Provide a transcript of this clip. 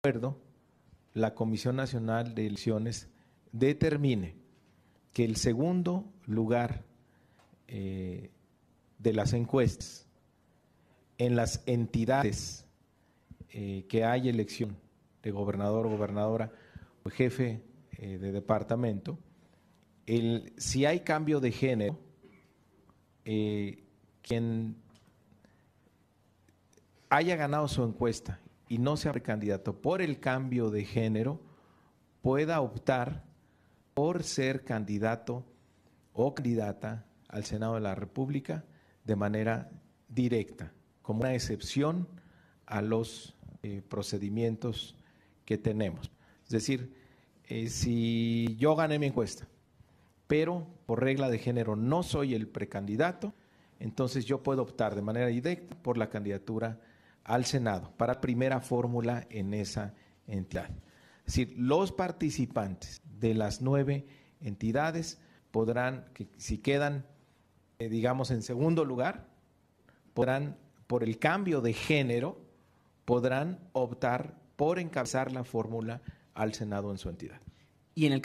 acuerdo la Comisión Nacional de Elecciones determine que el segundo lugar eh, de las encuestas en las entidades eh, que hay elección de gobernador gobernadora o jefe eh, de departamento, si hay cambio de género, quien haya ganado su encuesta y no sea precandidato por el cambio de género, pueda optar por ser candidato o candidata al Senado de la República de manera directa, como una excepción a los eh, procedimientos que tenemos. Es decir, eh, si yo gané mi encuesta, pero por regla de género no soy el precandidato, entonces yo puedo optar de manera directa por la candidatura al Senado para primera fórmula en esa entidad. Es decir, los participantes de las nueve entidades podrán, que si quedan, eh, digamos, en segundo lugar, podrán, por el cambio de género, podrán optar por encabezar la fórmula al Senado en su entidad. Y en el